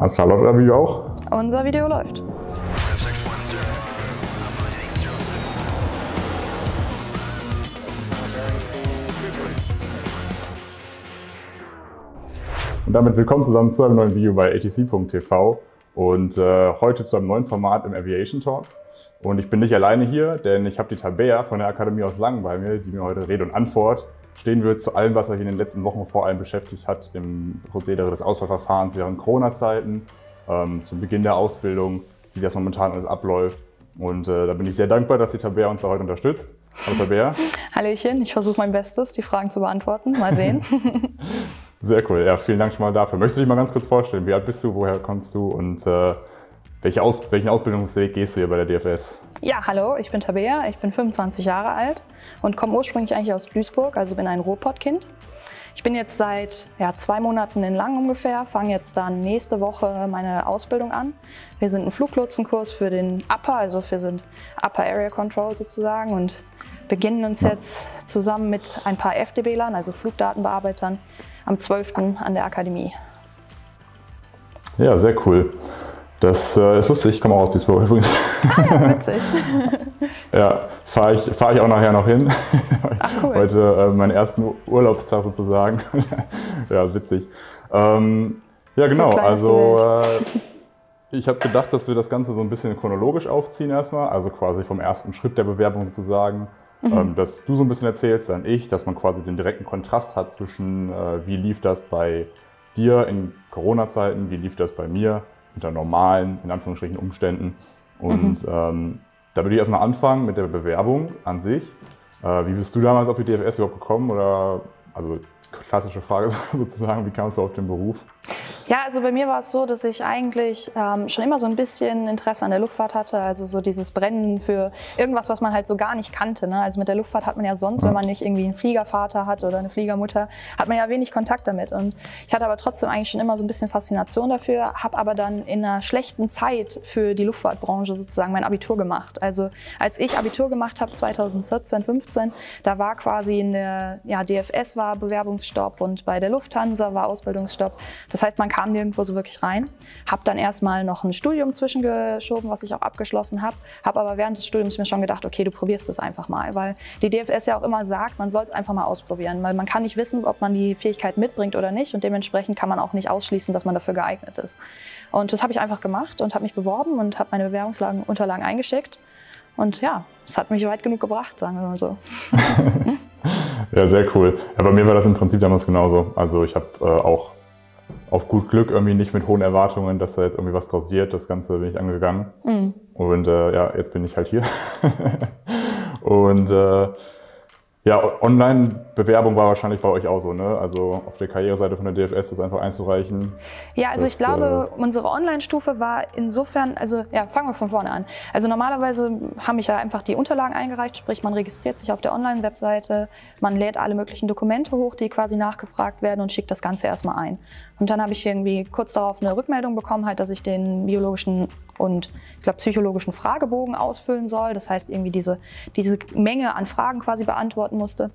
Alles klar, läuft euer Video auch? Unser Video läuft. Und damit willkommen zusammen zu einem neuen Video bei atc.tv und äh, heute zu einem neuen Format im Aviation Talk. Und ich bin nicht alleine hier, denn ich habe die Tabea von der Akademie aus Langen bei mir, die mir heute Rede und Antwort stehen wird zu allem, was euch in den letzten Wochen vor allem beschäftigt hat im Prozedere des Auswahlverfahrens während Corona-Zeiten, ähm, zum Beginn der Ausbildung, wie das momentan alles abläuft. Und äh, da bin ich sehr dankbar, dass die Tabea uns da heute unterstützt. Hallo Tabea. Hallöchen, ich versuche mein Bestes, die Fragen zu beantworten. Mal sehen. sehr cool, ja, vielen Dank schon mal dafür. Möchtest du dich mal ganz kurz vorstellen? Wie alt bist du, woher kommst du und äh, welche Aus welchen Ausbildungsweg gehst du hier bei der DFS? Ja, hallo, ich bin Tabea, ich bin 25 Jahre alt und komme ursprünglich eigentlich aus Duisburg, also bin ein Ruhrpottkind. Ich bin jetzt seit ja, zwei Monaten in Lang ungefähr, fange jetzt dann nächste Woche meine Ausbildung an. Wir sind ein Fluglotsenkurs für den Upper, also wir sind Upper Area Control sozusagen und beginnen uns jetzt zusammen mit ein paar FDB-Lern, also Flugdatenbearbeitern, am 12. an der Akademie. Ja, sehr cool. Das äh, ist lustig, ich komme auch aus Duisburg übrigens. Ah ja, witzig. ja, fahre ich, fahr ich auch nachher noch hin. Ach, cool. Heute äh, meinen ersten Urlaubstag sozusagen. ja, witzig. Ähm, ja, genau, so also äh, ich habe gedacht, dass wir das Ganze so ein bisschen chronologisch aufziehen erstmal, also quasi vom ersten Schritt der Bewerbung sozusagen. Mhm. Ähm, dass du so ein bisschen erzählst, dann ich, dass man quasi den direkten Kontrast hat zwischen, äh, wie lief das bei dir in Corona-Zeiten, wie lief das bei mir unter normalen, in Anführungsstrichen, Umständen. Und mhm. ähm, da würde ich erstmal anfangen mit der Bewerbung an sich. Äh, wie bist du damals auf die DFS überhaupt gekommen? Oder, also klassische Frage sozusagen, wie kamst du auf den Beruf? Ja, also bei mir war es so, dass ich eigentlich ähm, schon immer so ein bisschen Interesse an der Luftfahrt hatte, also so dieses Brennen für irgendwas, was man halt so gar nicht kannte. Ne? Also mit der Luftfahrt hat man ja sonst, wenn man nicht irgendwie einen Fliegervater hat oder eine Fliegermutter, hat man ja wenig Kontakt damit. Und ich hatte aber trotzdem eigentlich schon immer so ein bisschen Faszination dafür, habe aber dann in einer schlechten Zeit für die Luftfahrtbranche sozusagen mein Abitur gemacht. Also als ich Abitur gemacht habe, 2014, 15, da war quasi in der ja, DFS war Bewerbungsstopp und bei der Lufthansa war Ausbildungsstopp. Das heißt, man kam kam nirgendwo so wirklich rein. Habe dann erstmal noch ein Studium zwischengeschoben, was ich auch abgeschlossen habe. Habe aber während des Studiums mir schon gedacht, okay, du probierst es einfach mal. Weil die DFS ja auch immer sagt, man soll es einfach mal ausprobieren. Weil man kann nicht wissen, ob man die Fähigkeit mitbringt oder nicht. Und dementsprechend kann man auch nicht ausschließen, dass man dafür geeignet ist. Und das habe ich einfach gemacht und habe mich beworben und habe meine Bewerbungsunterlagen eingeschickt. Und ja, es hat mich weit genug gebracht, sagen wir mal so. ja, sehr cool. Ja, bei mir war das im Prinzip damals genauso. Also ich habe äh, auch auf gut Glück irgendwie nicht mit hohen Erwartungen, dass da jetzt irgendwie was draus wird. Das Ganze bin ich angegangen. Mhm. Und äh, ja, jetzt bin ich halt hier. und äh, ja, Online-Bewerbung war wahrscheinlich bei euch auch so, ne? Also auf der Karriereseite von der DFS das einfach einzureichen. Ja, also das, ich glaube, äh, unsere Online-Stufe war insofern, also ja, fangen wir von vorne an. Also normalerweise haben mich ja einfach die Unterlagen eingereicht, sprich man registriert sich auf der Online-Webseite, man lädt alle möglichen Dokumente hoch, die quasi nachgefragt werden und schickt das Ganze erstmal ein. Und dann habe ich irgendwie kurz darauf eine Rückmeldung bekommen, halt, dass ich den biologischen und ich glaube psychologischen Fragebogen ausfüllen soll. Das heißt irgendwie diese, diese Menge an Fragen quasi beantworten musste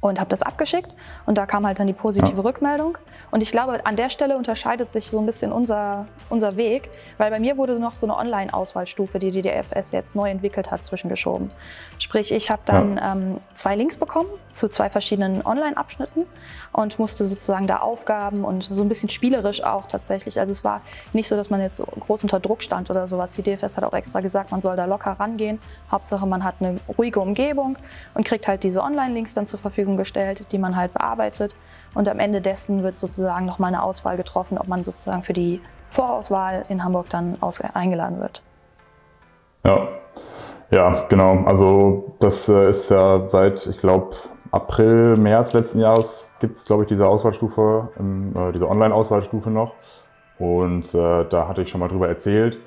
und habe das abgeschickt und da kam halt dann die positive ja. Rückmeldung. Und ich glaube, an der Stelle unterscheidet sich so ein bisschen unser, unser Weg, weil bei mir wurde noch so eine Online-Auswahlstufe, die die DFS jetzt neu entwickelt hat, zwischengeschoben. Sprich, ich habe dann ja. ähm, zwei Links bekommen zu zwei verschiedenen Online-Abschnitten und musste sozusagen da Aufgaben und so ein bisschen spielerisch auch tatsächlich. Also es war nicht so, dass man jetzt groß unter Druck stand oder sowas. Die DFS hat auch extra gesagt, man soll da locker rangehen. Hauptsache, man hat eine ruhige Umgebung und kriegt halt diese Online-Links dann zur Verfügung gestellt, die man halt bearbeitet. Und am Ende dessen wird sozusagen nochmal eine Auswahl getroffen, ob man sozusagen für die Vorauswahl in Hamburg dann eingeladen wird. Ja, ja, genau. Also das äh, ist ja seit, ich glaube, April, März letzten Jahres gibt es, glaube ich, diese Auswahlstufe, äh, diese Online-Auswahlstufe noch. Und äh, da hatte ich schon mal drüber erzählt,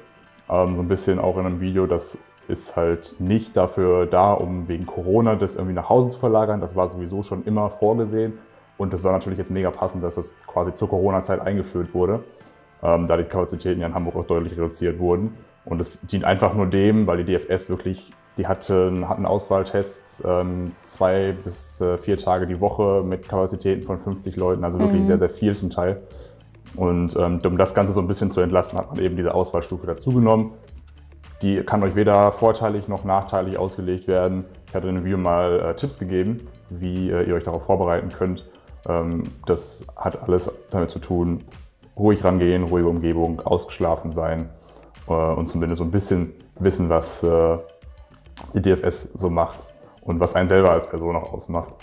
ähm, so ein bisschen auch in einem Video, das ist halt nicht dafür da, um wegen Corona das irgendwie nach Hause zu verlagern. Das war sowieso schon immer vorgesehen. Und das war natürlich jetzt mega passend, dass das quasi zur Corona-Zeit eingeführt wurde, ähm, da die Kapazitäten ja in Hamburg auch deutlich reduziert wurden. Und es dient einfach nur dem, weil die DFS wirklich die hatten, hatten Auswahltests ähm, zwei bis äh, vier Tage die Woche mit Kapazitäten von 50 Leuten, also wirklich mhm. sehr, sehr viel zum Teil. Und ähm, um das Ganze so ein bisschen zu entlasten, hat man eben diese Auswahlstufe dazugenommen. Die kann euch weder vorteilig noch nachteilig ausgelegt werden. Ich hatte in einem Video mal äh, Tipps gegeben, wie äh, ihr euch darauf vorbereiten könnt. Ähm, das hat alles damit zu tun, ruhig rangehen, ruhige Umgebung, ausgeschlafen sein äh, und zumindest so ein bisschen wissen, was äh, die DFS so macht und was einen selber als Person auch ausmacht.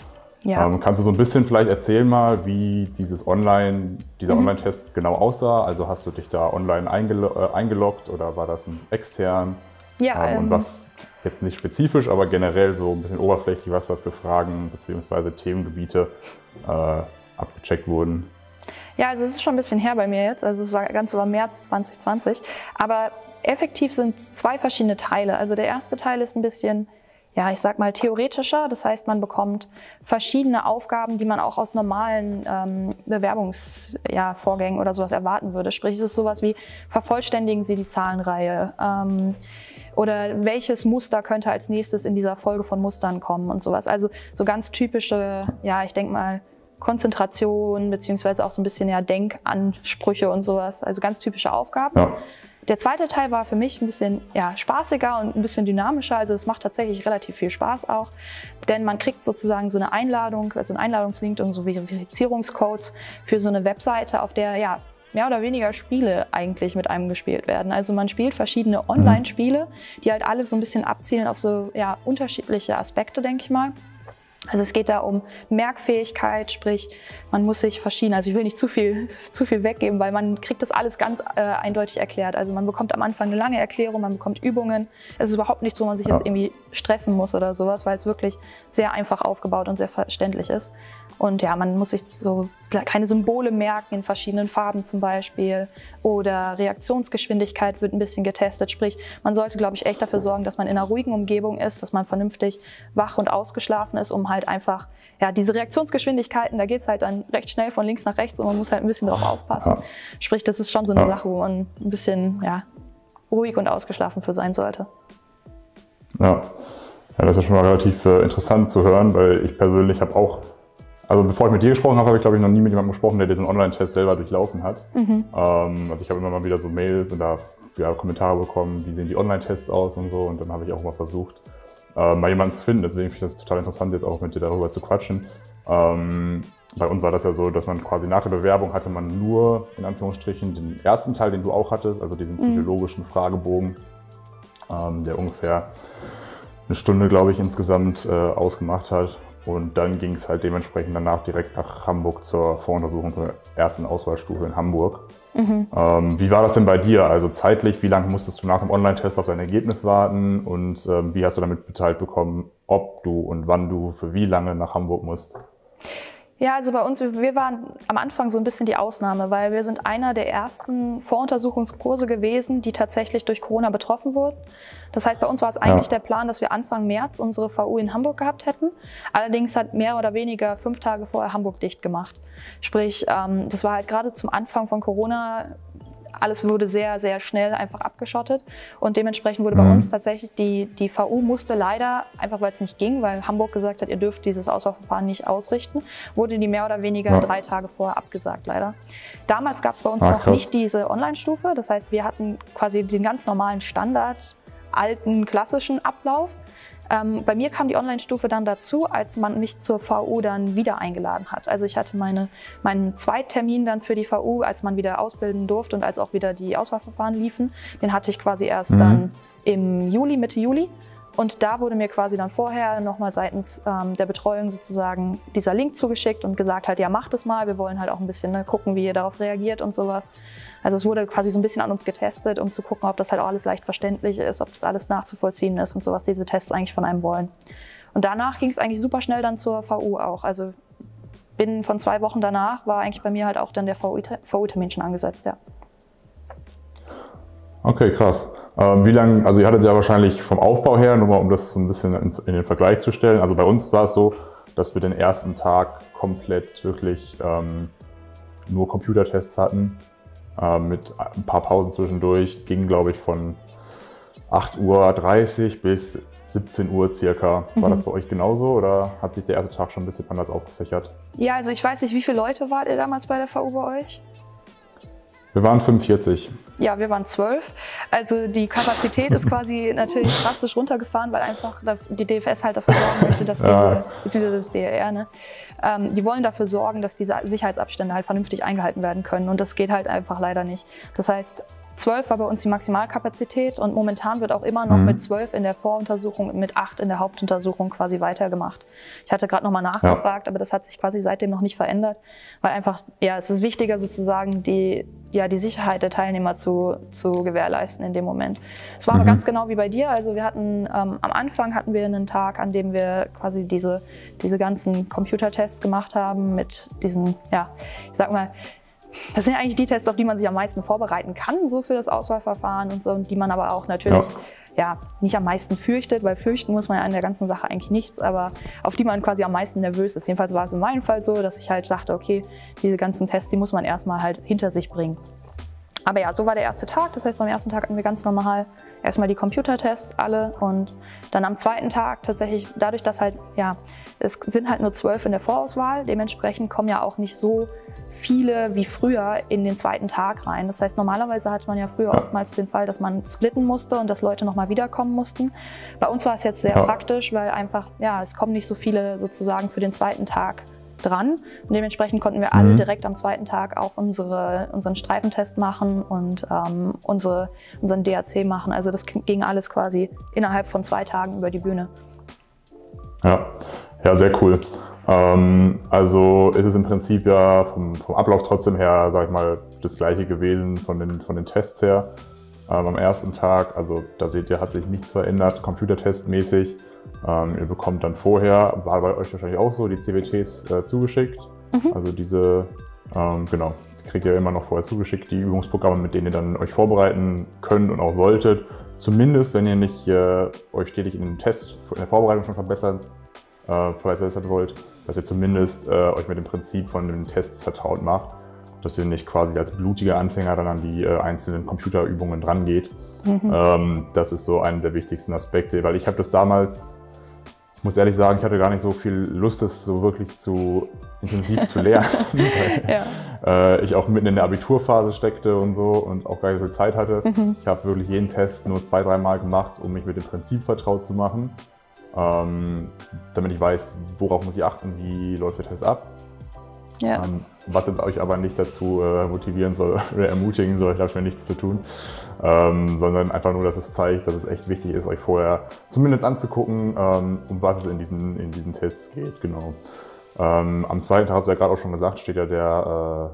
Ja. Ähm, kannst du so ein bisschen vielleicht erzählen mal, wie dieses Online, dieser mhm. Online-Test genau aussah? Also hast du dich da online eingelog äh, eingeloggt oder war das ein extern? Ja. Ähm, und ähm, was jetzt nicht spezifisch, aber generell so ein bisschen oberflächlich, was da für Fragen bzw. Themengebiete äh, abgecheckt wurden? Ja, also es ist schon ein bisschen her bei mir jetzt. Also es war ganz über März 2020. Aber effektiv sind es zwei verschiedene Teile. Also der erste Teil ist ein bisschen ja, ich sag mal, theoretischer. Das heißt, man bekommt verschiedene Aufgaben, die man auch aus normalen ähm, Bewerbungsvorgängen ja, oder sowas erwarten würde. Sprich, es ist sowas wie, vervollständigen Sie die Zahlenreihe. Ähm, oder welches Muster könnte als nächstes in dieser Folge von Mustern kommen und sowas. Also so ganz typische, ja, ich denke mal, Konzentration beziehungsweise auch so ein bisschen ja Denkansprüche und sowas. Also ganz typische Aufgaben. Ja. Der zweite Teil war für mich ein bisschen ja, spaßiger und ein bisschen dynamischer. Also es macht tatsächlich relativ viel Spaß auch, denn man kriegt sozusagen so eine Einladung, also einen Einladungslink und so Verifizierungscodes für so eine Webseite, auf der ja mehr oder weniger Spiele eigentlich mit einem gespielt werden. Also man spielt verschiedene mhm. Online-Spiele, die halt alle so ein bisschen abzielen auf so ja, unterschiedliche Aspekte, denke ich mal. Also es geht da um Merkfähigkeit, sprich man muss sich verschieden, also ich will nicht zu viel, zu viel weggeben, weil man kriegt das alles ganz äh, eindeutig erklärt. Also man bekommt am Anfang eine lange Erklärung, man bekommt Übungen. Es ist überhaupt nichts, wo man sich jetzt irgendwie stressen muss oder sowas, weil es wirklich sehr einfach aufgebaut und sehr verständlich ist. Und ja, man muss sich so keine Symbole merken in verschiedenen Farben zum Beispiel. Oder Reaktionsgeschwindigkeit wird ein bisschen getestet. Sprich, man sollte, glaube ich, echt dafür sorgen, dass man in einer ruhigen Umgebung ist, dass man vernünftig wach und ausgeschlafen ist, um halt einfach, ja, diese Reaktionsgeschwindigkeiten, da geht es halt dann recht schnell von links nach rechts und man muss halt ein bisschen darauf aufpassen. Sprich, das ist schon so eine Sache, wo man ein bisschen, ja, ruhig und ausgeschlafen für sein sollte. Ja. Ja, das ist schon mal relativ äh, interessant zu hören, weil ich persönlich habe auch also bevor ich mit dir gesprochen habe, habe ich glaube ich noch nie mit jemandem gesprochen, der diesen Online-Test selber durchlaufen hat. Mhm. Ähm, also ich habe immer mal wieder so Mails und da ja, Kommentare bekommen, wie sehen die Online-Tests aus und so. Und dann habe ich auch mal versucht, äh, mal jemanden zu finden. Deswegen finde ich das total interessant, jetzt auch mit dir darüber zu quatschen. Ähm, bei uns war das ja so, dass man quasi nach der Bewerbung hatte man nur in Anführungsstrichen den ersten Teil, den du auch hattest, also diesen mhm. psychologischen Fragebogen, ähm, der ungefähr eine Stunde, glaube ich, insgesamt äh, ausgemacht hat. Und dann ging es halt dementsprechend danach direkt nach Hamburg zur Voruntersuchung zur ersten Auswahlstufe in Hamburg. Mhm. Ähm, wie war das denn bei dir? Also zeitlich, wie lange musstest du nach dem Online-Test auf dein Ergebnis warten und ähm, wie hast du damit beteiligt bekommen, ob du und wann du für wie lange nach Hamburg musst? Ja, also bei uns, wir waren am Anfang so ein bisschen die Ausnahme, weil wir sind einer der ersten Voruntersuchungskurse gewesen, die tatsächlich durch Corona betroffen wurden. Das heißt, bei uns war es eigentlich ja. der Plan, dass wir Anfang März unsere VU in Hamburg gehabt hätten. Allerdings hat mehr oder weniger fünf Tage vorher Hamburg dicht gemacht. Sprich, ähm, das war halt gerade zum Anfang von Corona alles wurde sehr, sehr schnell einfach abgeschottet und dementsprechend wurde mhm. bei uns tatsächlich die, die VU musste leider, einfach weil es nicht ging, weil Hamburg gesagt hat, ihr dürft dieses Auswahlverfahren nicht ausrichten, wurde die mehr oder weniger ja. drei Tage vorher abgesagt leider. Damals gab es bei uns ah, noch krass. nicht diese Online-Stufe, das heißt wir hatten quasi den ganz normalen Standard, alten, klassischen Ablauf. Ähm, bei mir kam die Online-Stufe dann dazu, als man mich zur VU dann wieder eingeladen hat. Also ich hatte meine, meinen Zweittermin dann für die VU, als man wieder ausbilden durfte und als auch wieder die Auswahlverfahren liefen. Den hatte ich quasi erst mhm. dann im Juli, Mitte Juli. Und da wurde mir quasi dann vorher nochmal seitens ähm, der Betreuung sozusagen dieser Link zugeschickt und gesagt halt, ja, macht es mal, wir wollen halt auch ein bisschen ne, gucken, wie ihr darauf reagiert und sowas. Also es wurde quasi so ein bisschen an uns getestet, um zu gucken, ob das halt auch alles leicht verständlich ist, ob das alles nachzuvollziehen ist und so, was diese Tests eigentlich von einem wollen. Und danach ging es eigentlich super schnell dann zur VU auch. Also binnen von zwei Wochen danach war eigentlich bei mir halt auch dann der VU-Termin schon angesetzt, ja. Okay, krass. Ähm, wie lange, also ihr hattet ja wahrscheinlich vom Aufbau her, nur mal um das so ein bisschen in, in, den Vergleich zu stellen. Also bei uns war es so, dass wir den ersten Tag komplett wirklich ähm, nur Computertests hatten, äh, mit ein paar Pausen zwischendurch. Ging, glaube ich, von 8.30 Uhr bis 17 Uhr circa. War mhm. das bei euch genauso oder hat sich der erste Tag schon ein bisschen anders aufgefächert? Ja, also ich weiß nicht, wie viele Leute wart ihr damals bei der VU bei euch? Wir waren 45. Ja, wir waren zwölf. Also die Kapazität ist quasi natürlich drastisch runtergefahren, weil einfach die DFS halt dafür sorgen möchte, dass diese, beziehungsweise das DRR, ne, ähm, die wollen dafür sorgen, dass diese Sicherheitsabstände halt vernünftig eingehalten werden können. Und das geht halt einfach leider nicht. Das heißt, 12 war bei uns die Maximalkapazität und momentan wird auch immer noch mhm. mit 12 in der Voruntersuchung, mit 8 in der Hauptuntersuchung quasi weitergemacht. Ich hatte gerade nochmal nachgefragt, ja. aber das hat sich quasi seitdem noch nicht verändert, weil einfach, ja, es ist wichtiger sozusagen die, ja, die Sicherheit der Teilnehmer zu, zu gewährleisten in dem Moment. Es war mhm. aber ganz genau wie bei dir, also wir hatten, ähm, am Anfang hatten wir einen Tag, an dem wir quasi diese, diese ganzen Computertests gemacht haben mit diesen, ja, ich sag mal, das sind ja eigentlich die Tests, auf die man sich am meisten vorbereiten kann, so für das Auswahlverfahren und so, und die man aber auch natürlich ja. ja. nicht am meisten fürchtet, weil fürchten muss man ja an der ganzen Sache eigentlich nichts, aber auf die man quasi am meisten nervös ist. Jedenfalls war es in meinem Fall so, dass ich halt sagte, okay, diese ganzen Tests, die muss man erstmal halt hinter sich bringen. Aber ja, so war der erste Tag. Das heißt, beim ersten Tag hatten wir ganz normal erstmal die Computertests alle und dann am zweiten Tag tatsächlich, dadurch, dass halt, ja, es sind halt nur zwölf in der Vorauswahl, dementsprechend kommen ja auch nicht so viele wie früher in den zweiten Tag rein. Das heißt, normalerweise hatte man ja früher oftmals den Fall, dass man splitten musste und dass Leute nochmal wiederkommen mussten. Bei uns war es jetzt sehr ja. praktisch, weil einfach, ja, es kommen nicht so viele sozusagen für den zweiten Tag dran. Und dementsprechend konnten wir alle mhm. direkt am zweiten Tag auch unsere, unseren Streifentest machen und ähm, unsere, unseren DAC machen. Also das ging alles quasi innerhalb von zwei Tagen über die Bühne. Ja, ja sehr cool. Ähm, also ist es im Prinzip ja vom, vom, Ablauf trotzdem her, sag ich mal, das gleiche gewesen von den, von den Tests her. Ähm, am ersten Tag, also da seht ihr, hat sich nichts verändert, computertestmäßig. Ähm, ihr bekommt dann vorher, war bei euch wahrscheinlich auch so, die CWTs äh, zugeschickt. Mhm. Also diese, ähm, genau, die kriegt ihr immer noch vorher zugeschickt, die Übungsprogramme, mit denen ihr dann euch vorbereiten könnt und auch solltet. Zumindest, wenn ihr nicht äh, euch stetig in dem Test, in der Vorbereitung schon verbessern, äh, verbessern wollt, dass ihr zumindest äh, euch mit dem Prinzip von den Tests vertraut macht, dass ihr nicht quasi als blutiger Anfänger dann an die äh, einzelnen Computerübungen drangeht. Mhm. Ähm, das ist so einer der wichtigsten Aspekte, weil ich habe das damals, ich muss ehrlich sagen, ich hatte gar nicht so viel Lust, das so wirklich zu intensiv zu lernen, weil ja. äh, ich auch mitten in der Abiturphase steckte und so und auch gar nicht so viel Zeit hatte. Mhm. Ich habe wirklich jeden Test nur zwei, dreimal gemacht, um mich mit dem Prinzip vertraut zu machen ähm, damit ich weiß, worauf muss ich achten, wie läuft der Test ab. Ja. Ähm, was jetzt euch aber nicht dazu äh, motivieren soll oder ermutigen soll, dafür nichts zu tun, ähm, sondern einfach nur, dass es zeigt, dass es echt wichtig ist, euch vorher zumindest anzugucken, ähm, um was es in diesen, in diesen Tests geht. Genau. Ähm, am zweiten Tag, hast du ja gerade auch schon gesagt, steht ja der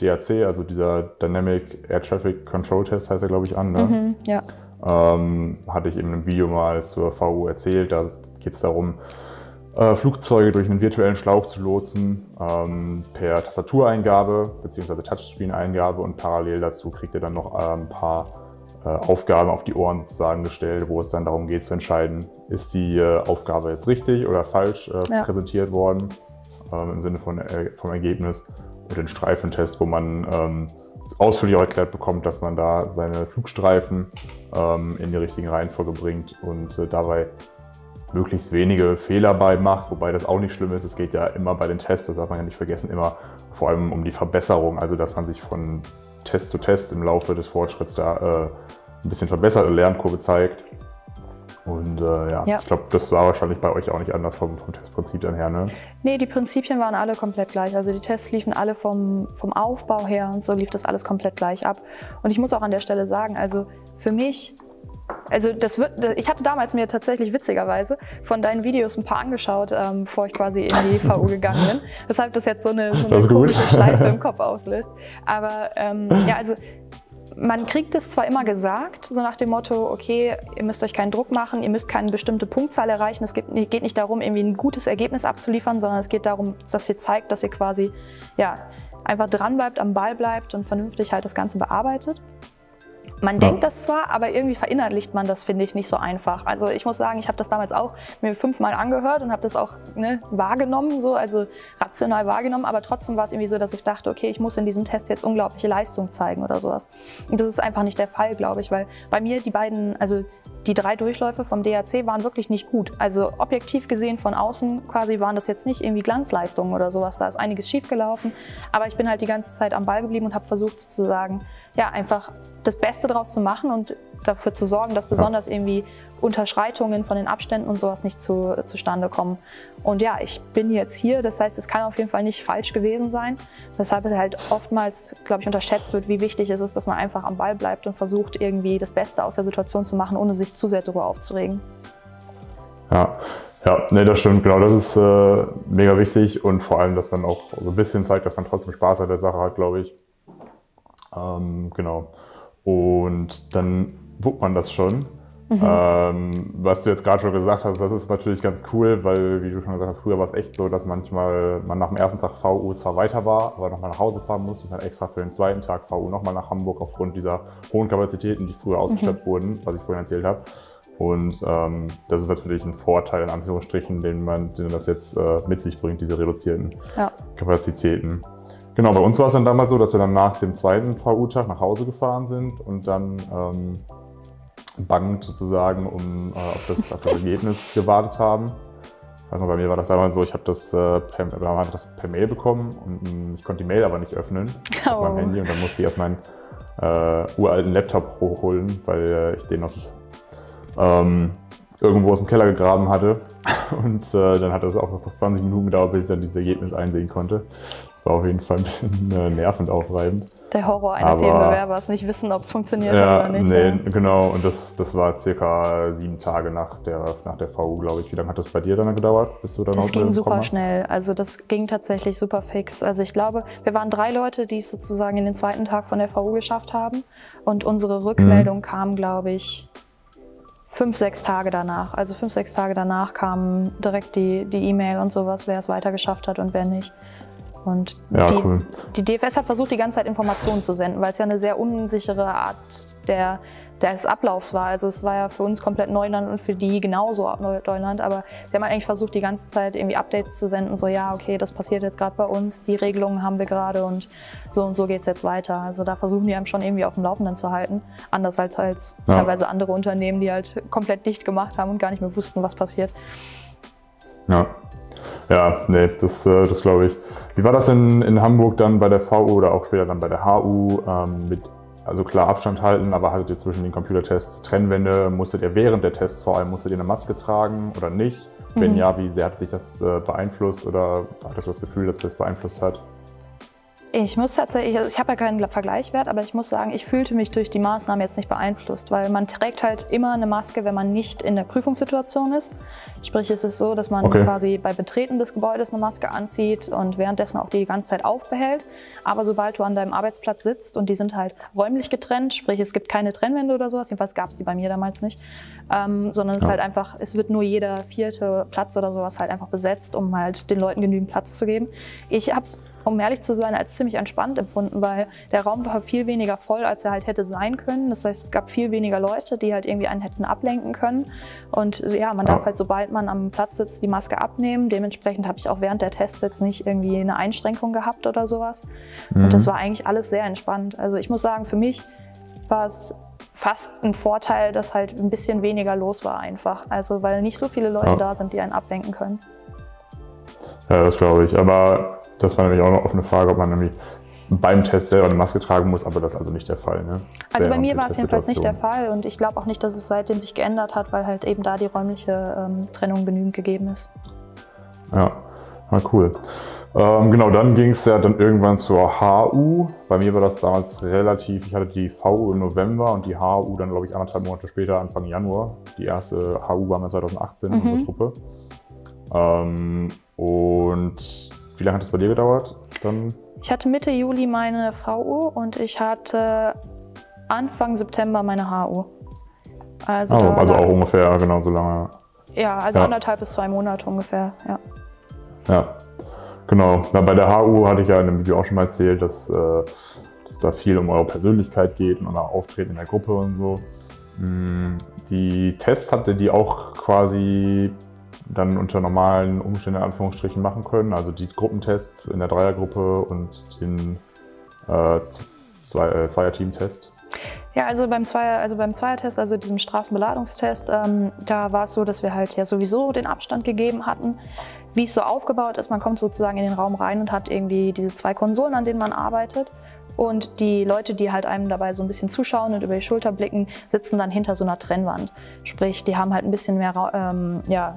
äh, DAC, also dieser Dynamic Air Traffic Control Test heißt er, glaube ich, an. Ne? Mhm, ja. Ähm, hatte ich in einem Video mal zur VU erzählt. Da geht es darum, äh, Flugzeuge durch einen virtuellen Schlauch zu lotsen ähm, per Tastatureingabe bzw. Touchscreen-Eingabe und parallel dazu kriegt ihr dann noch äh, ein paar äh, Aufgaben auf die Ohren sozusagen gestellt, wo es dann darum geht zu entscheiden, ist die äh, Aufgabe jetzt richtig oder falsch äh, ja. präsentiert worden ähm, im Sinne von, äh, vom Ergebnis und den Streifentest, wo man ähm, ausführlich auch erklärt bekommt, dass man da seine Flugstreifen ähm, in die richtigen Reihenfolge bringt und äh, dabei möglichst wenige Fehler bei macht, wobei das auch nicht schlimm ist. Es geht ja immer bei den Tests, das darf man ja nicht vergessen, immer vor allem um die Verbesserung, also dass man sich von Test zu Test im Laufe des Fortschritts da äh, ein bisschen verbessert, eine Lernkurve zeigt. Und äh, ja, ja, ich glaube, das war wahrscheinlich bei euch auch nicht anders vom, vom Testprinzip dann her, ne? Nee, die Prinzipien waren alle komplett gleich. Also die Tests liefen alle vom, vom Aufbau her und so lief das alles komplett gleich ab. Und ich muss auch an der Stelle sagen, also für mich also das wird, ich hatte damals mir tatsächlich witzigerweise von deinen Videos ein paar angeschaut, ähm, bevor ich quasi in die VU gegangen bin. Weshalb das jetzt so eine, so eine komische Schleife im Kopf auslöst. Aber ähm, ja, also man kriegt es zwar immer gesagt, so nach dem Motto, okay, ihr müsst euch keinen Druck machen, ihr müsst keine bestimmte Punktzahl erreichen. Es geht nicht darum, irgendwie ein gutes Ergebnis abzuliefern, sondern es geht darum, dass ihr zeigt, dass ihr quasi ja, einfach dran bleibt, am Ball bleibt und vernünftig halt das Ganze bearbeitet. Man ja. denkt das zwar, aber irgendwie verinnerlicht man das, finde ich, nicht so einfach. Also ich muss sagen, ich habe das damals auch mir fünfmal angehört und habe das auch ne, wahrgenommen, so, also rational wahrgenommen, aber trotzdem war es irgendwie so, dass ich dachte, okay, ich muss in diesem Test jetzt unglaubliche Leistung zeigen oder sowas. Und das ist einfach nicht der Fall, glaube ich, weil bei mir die beiden, also die drei Durchläufe vom DAC waren wirklich nicht gut. Also objektiv gesehen von außen quasi waren das jetzt nicht irgendwie Glanzleistungen oder sowas. Da ist einiges schiefgelaufen. Aber ich bin halt die ganze Zeit am Ball geblieben und habe versucht sozusagen, ja, einfach das Beste draus zu machen und dafür zu sorgen, dass besonders irgendwie Unterschreitungen von den Abständen und sowas nicht zu, zustande kommen. Und ja, ich bin jetzt hier, das heißt, es kann auf jeden Fall nicht falsch gewesen sein, weshalb es halt oftmals, glaube ich, unterschätzt wird, wie wichtig es ist, dass man einfach am Ball bleibt und versucht, irgendwie das Beste aus der Situation zu machen, ohne sich zu sehr darüber aufzuregen. Ja, ja, nee, das stimmt, genau. Das ist äh, mega wichtig und vor allem, dass man auch so ein bisschen zeigt, dass man trotzdem Spaß an der Sache hat, glaube ich. Ähm, genau. Und dann wuppt man das schon. Mhm. Ähm, was du jetzt gerade schon gesagt hast, das ist natürlich ganz cool, weil, wie du schon gesagt hast, früher war es echt so, dass manchmal man nach dem ersten Tag VU zwar weiter war, aber nochmal nach Hause fahren musste und dann extra für den zweiten Tag VU nochmal nach Hamburg aufgrund dieser hohen Kapazitäten, die früher ausgestattet mhm. wurden, was ich vorhin erzählt habe. Und ähm, das ist natürlich ein Vorteil, in Anführungsstrichen, den man den das jetzt äh, mit sich bringt, diese reduzierten ja. Kapazitäten. Genau, bei uns war es dann damals so, dass wir dann nach dem zweiten VU-Tag nach Hause gefahren sind und dann ähm, bangend sozusagen um, äh, auf, das, auf das Ergebnis gewartet haben. Also bei mir war das damals so, ich habe das, äh, per, das per Mail bekommen und mh, ähm, ich konnte die Mail aber nicht öffnen oh. auf meinem oh. Handy und dann musste ich erst meinen äh, uralten Laptop hochholen, weil äh, ich den aus, ähm, irgendwo aus dem Keller gegraben hatte. Und äh, dann hat es auch noch 20 Minuten gedauert, bis ich dann dieses Ergebnis einsehen konnte. Das war auf jeden Fall ein bisschen äh, nervend aufreibend. Der Horror eines Aber, jeden Bewerbers, nicht wissen, ob es funktioniert ja, oder nicht. Nee, ja. genau. Und das, das war circa sieben Tage nach der, nach der VU, glaube ich. Wie lange hat das bei dir dann gedauert, bis du dann Das ging super schnell. Also das ging tatsächlich super fix. Also ich glaube, wir waren drei Leute, die es sozusagen in den zweiten Tag von der VU geschafft haben. Und unsere Rückmeldung mhm. kam, glaube ich, fünf, sechs Tage danach. Also fünf, sechs Tage danach kam direkt die E-Mail e und sowas, wer es weiter geschafft hat und wer nicht. Und ja, die, cool. die DFS hat versucht, die ganze Zeit Informationen zu senden, weil es ja eine sehr unsichere Art der, des Ablaufs war. Also es war ja für uns komplett Neuland und für die genauso Neuland. Aber sie haben eigentlich versucht, die ganze Zeit irgendwie Updates zu senden. So, ja, okay, das passiert jetzt gerade bei uns, die Regelungen haben wir gerade und so und so geht es jetzt weiter. Also da versuchen die einem schon irgendwie auf dem Laufenden zu halten. Anders als, als ja. teilweise andere Unternehmen, die halt komplett dicht gemacht haben und gar nicht mehr wussten, was passiert. Ja. Ja, nee, das, äh, das glaube ich. Wie war das in, in Hamburg dann bei der VU oder auch später dann bei der HU ähm, mit also klar Abstand halten, aber hattet ihr zwischen den Computertests Trennwände? Musstet ihr während der Tests vor allem musstet ihr eine Maske tragen oder nicht? Mhm. Wenn ja, wie sehr hat sich das äh, beeinflusst oder hattest du das Gefühl, dass das beeinflusst hat? Ich muss tatsächlich, also ich habe ja keinen Vergleichwert, aber ich muss sagen, ich fühlte mich durch die Maßnahmen jetzt nicht beeinflusst, weil man trägt halt immer eine Maske, wenn man nicht in der Prüfungssituation ist. Sprich, es ist so, dass man okay. quasi bei Betreten des Gebäudes eine Maske anzieht und währenddessen auch die ganze Zeit aufbehält. Aber sobald du an deinem Arbeitsplatz sitzt und die sind halt räumlich getrennt, sprich, es gibt keine Trennwände oder sowas, jedenfalls gab es die bei mir damals nicht, ähm, sondern es ja. ist halt einfach, es wird nur jeder vierte Platz oder sowas halt einfach besetzt, um halt den Leuten genügend Platz zu geben. Ich habe es um ehrlich zu sein, als ziemlich entspannt empfunden, weil der Raum war viel weniger voll, als er halt hätte sein können. Das heißt, es gab viel weniger Leute, die halt irgendwie einen hätten ablenken können. Und ja, man darf halt, sobald man am Platz sitzt, die Maske abnehmen. Dementsprechend habe ich auch während der Tests jetzt nicht irgendwie eine Einschränkung gehabt oder sowas. Mhm. Und das war eigentlich alles sehr entspannt. Also ich muss sagen, für mich war es fast ein Vorteil, dass halt ein bisschen weniger los war einfach. Also weil nicht so viele Leute ja. da sind, die einen ablenken können. Ja, das glaube ich. Aber das war nämlich auch eine offene Frage, ob man nämlich beim Test selber eine Maske tragen muss, aber das ist also nicht der Fall. Ne? Also bei mir war es jedenfalls nicht der Fall und ich glaube auch nicht, dass es seitdem sich geändert hat, weil halt eben da die räumliche ähm, Trennung genügend gegeben ist. Ja, na cool. Ähm, genau, dann ging es ja dann irgendwann zur HU. Bei mir war das damals relativ, ich hatte die VU im November und die HU dann, glaube ich, anderthalb Monate später, Anfang Januar. Die erste HU war mal 2018 in mhm. unserer Truppe. Ähm, und wie lange hat es bei dir gedauert? Dann? Ich hatte Mitte Juli meine VU und ich hatte Anfang September meine HU. Also, oh, also auch ungefähr genauso lange. Ja, also ja. anderthalb bis zwei Monate ungefähr, ja. Ja, genau. Na, bei der HU hatte ich ja in dem Video auch schon mal erzählt, dass, äh, dass da viel um eure Persönlichkeit geht und euer Auftreten in der Gruppe und so. Mm, die Tests hatte die auch quasi dann unter normalen Umständen in Anführungsstrichen machen können. Also die Gruppentests in der Dreiergruppe und den äh, äh, Zweier-Team-Test. Ja, also beim Zweier, also beim Zweiertest, also diesem Straßenbeladungstest, ähm, da war es so, dass wir halt ja sowieso den Abstand gegeben hatten. Wie es so aufgebaut ist, man kommt sozusagen in den Raum rein und hat irgendwie diese zwei Konsolen, an denen man arbeitet. Und die Leute, die halt einem dabei so ein bisschen zuschauen und über die Schulter blicken, sitzen dann hinter so einer Trennwand. Sprich, die haben halt ein bisschen mehr ähm, ja,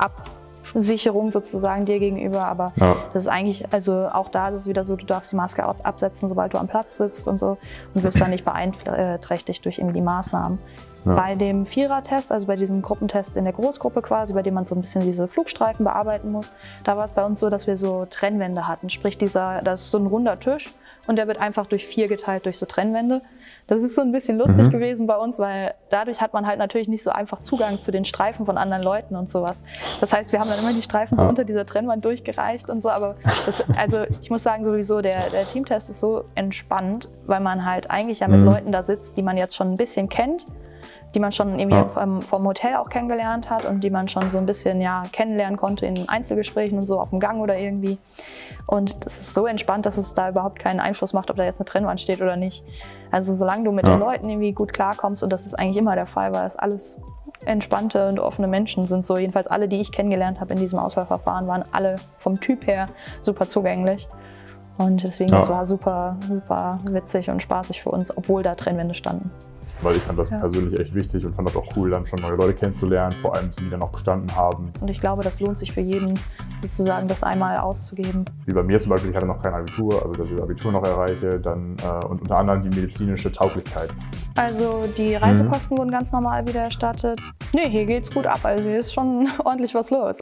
Absicherung sozusagen dir gegenüber. Aber ja. das ist eigentlich, also auch da ist es wieder so, du darfst die Maske absetzen, sobald du am Platz sitzt und so und wirst dann nicht beeinträchtigt durch irgendwie die Maßnahmen. Ja. Bei dem Vierer-Test, also bei diesem Gruppentest in der Großgruppe quasi, bei dem man so ein bisschen diese Flugstreifen bearbeiten muss, da war es bei uns so, dass wir so Trennwände hatten. Sprich, dieser, das ist so ein runder Tisch und der wird einfach durch vier geteilt durch so Trennwände. Das ist so ein bisschen lustig mhm. gewesen bei uns, weil dadurch hat man halt natürlich nicht so einfach Zugang zu den Streifen von anderen Leuten und sowas. Das heißt, wir haben dann immer die Streifen so unter dieser Trennwand durchgereicht und so, aber das, also ich muss sagen sowieso, der, der Teamtest ist so entspannt, weil man halt eigentlich ja mit mhm. Leuten da sitzt, die man jetzt schon ein bisschen kennt die man schon irgendwie ja. vom, vom, Hotel auch kennengelernt hat und die man schon so ein bisschen ja kennenlernen konnte in Einzelgesprächen und so auf dem Gang oder irgendwie. Und das ist so entspannt, dass es da überhaupt keinen Einfluss macht, ob da jetzt eine Trennwand steht oder nicht. Also solange du mit ja. den Leuten irgendwie gut klarkommst und das ist eigentlich immer der Fall, weil es alles entspannte und offene Menschen sind. So jedenfalls alle, die ich kennengelernt habe in diesem Auswahlverfahren, waren alle vom Typ her super zugänglich. Und deswegen, ja. das war super, super witzig und spaßig für uns, obwohl da Trennwände standen weil ich fand das ja. persönlich echt wichtig und fand das auch cool, dann schon neue Leute kennenzulernen, vor allem die, die dann auch bestanden haben. Und ich glaube, das lohnt sich für jeden, sozusagen das einmal auszugeben. Wie bei mir zum Beispiel, ich hatte noch kein Abitur, also dass ich das Abitur noch erreiche, dann äh, und unter anderem die medizinische Tauglichkeit. Also die Reisekosten mhm. wurden ganz normal wieder erstattet. Nee, hier geht's gut ab, also hier ist schon ordentlich was los.